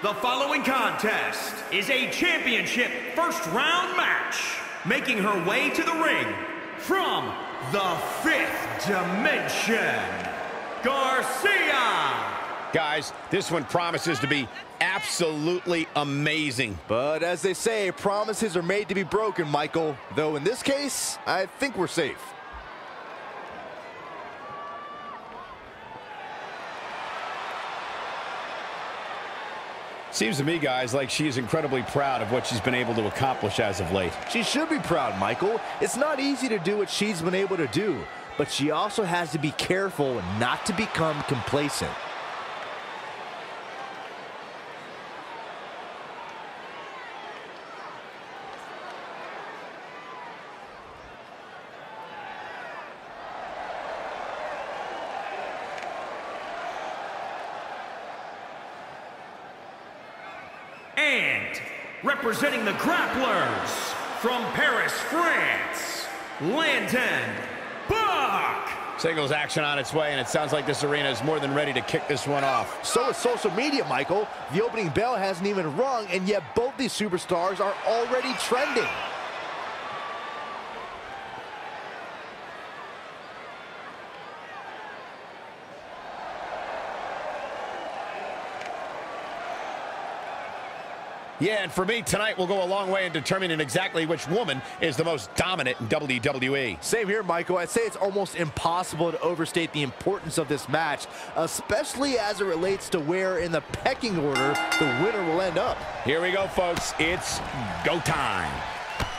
The following contest is a championship first round match. Making her way to the ring from the fifth dimension, Garcia. Guys, this one promises to be absolutely amazing. But as they say, promises are made to be broken, Michael. Though in this case, I think we're safe. Seems to me, guys, like she is incredibly proud of what she's been able to accomplish as of late. She should be proud, Michael. It's not easy to do what she's been able to do, but she also has to be careful not to become complacent. And representing the grapplers from Paris, France, Landon Buck. Singles action on its way, and it sounds like this arena is more than ready to kick this one off. So is social media, Michael. The opening bell hasn't even rung, and yet both these superstars are already trending. Yeah, and for me, tonight will go a long way in determining exactly which woman is the most dominant in WWE. Same here, Michael. I'd say it's almost impossible to overstate the importance of this match, especially as it relates to where in the pecking order the winner will end up. Here we go, folks. It's go time.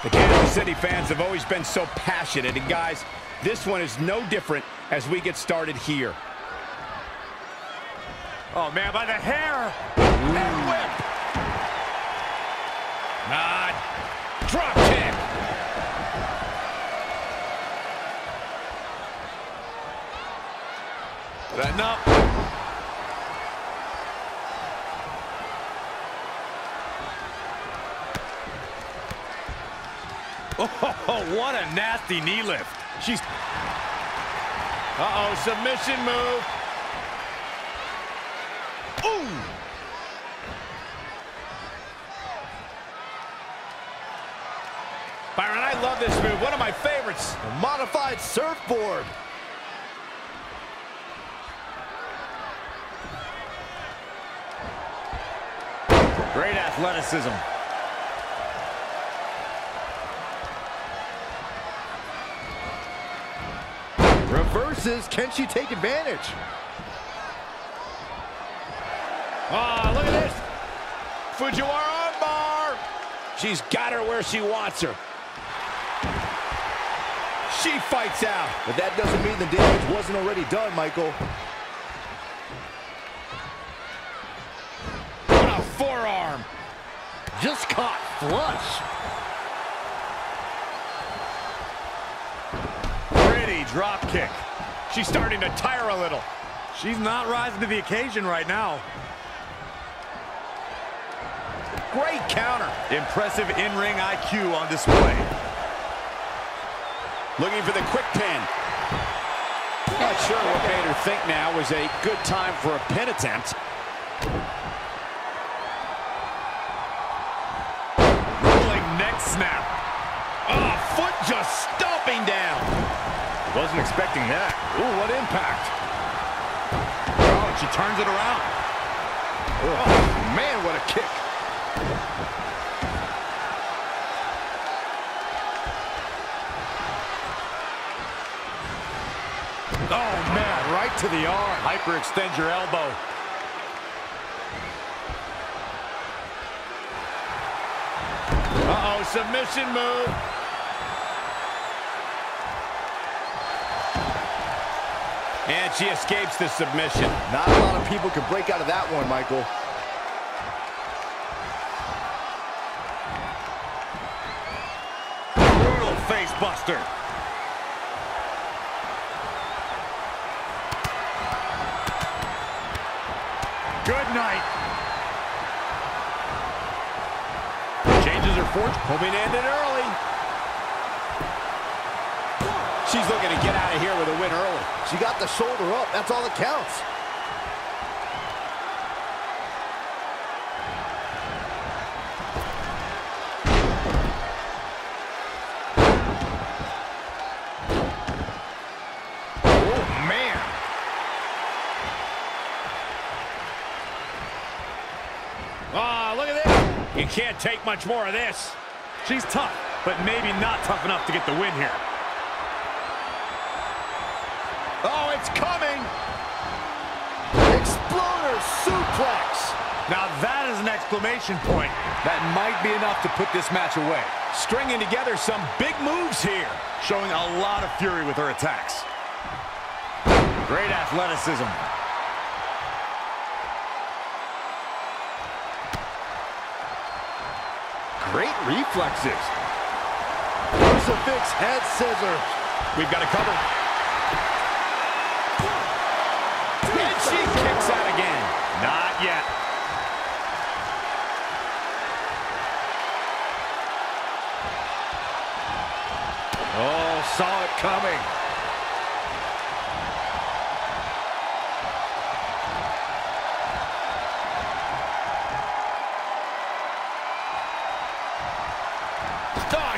The Kansas City fans have always been so passionate, and guys, this one is no different as we get started here. Oh, man, by the hair. Not. Drop kick. Setting up. Oh, what a nasty knee lift. She's... Uh-oh, submission move. Ooh! Byron, I love this move. One of my favorites. A modified surfboard. Great athleticism. Reverses. Can she take advantage? Ah, look at this. Fujiwara armbar. She's got her where she wants her. She fights out. But that doesn't mean the damage wasn't already done, Michael. What a forearm. Just caught flush. Pretty drop kick. She's starting to tire a little. She's not rising to the occasion right now. Great counter. Impressive in-ring IQ on display. Looking for the quick pin. Not sure what made her think now was a good time for a pin attempt. Rolling neck snap. Oh, foot just stomping down. Wasn't expecting that. Ooh, what impact. Oh, and she turns it around. Oh, man, what a kick. Oh, man, right to the arm. Hyperextend your elbow. Uh-oh, submission move. And she escapes the submission. Not a lot of people can break out of that one, Michael. Brutal face Good night. Changes her fortune. Hoping to end it early. She's looking to get out of here with a win early. She got the shoulder up. That's all that counts. Can't take much more of this. She's tough, but maybe not tough enough to get the win here. Oh, it's coming. Exploder suplex. Now that is an exclamation point. That might be enough to put this match away. Stringing together some big moves here. Showing a lot of fury with her attacks. Great athleticism. Great reflexes. Crucifix head scissors. We've got to cover. And she kicks out again. Not yet. Oh, saw it coming.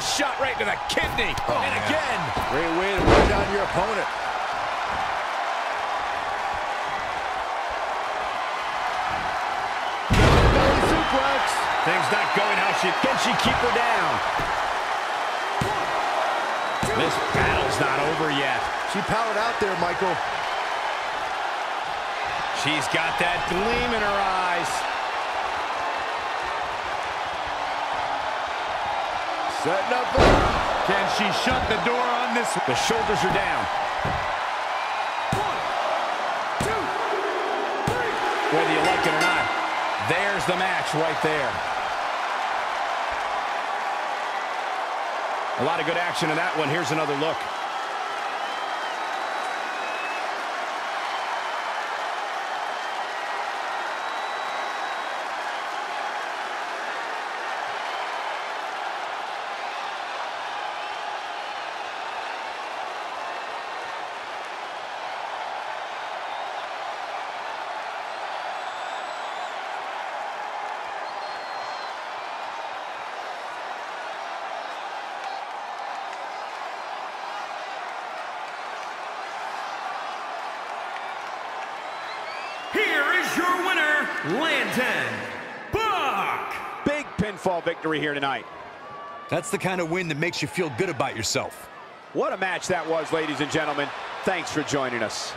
Oh, shot right to the kidney. Oh, and again. Great way to wear down your opponent. Belly suplex. Things not going how she... Can she keep her down? This battle's not over yet. She powered out there, Michael. She's got that gleam in her eyes. Setting up the... Can she shut the door on this? The shoulders are down. Whether you like it or not, there's the match right there. A lot of good action in that one. Here's another look. Here is your winner, Landon Buck. Big pinfall victory here tonight. That's the kind of win that makes you feel good about yourself. What a match that was, ladies and gentlemen. Thanks for joining us.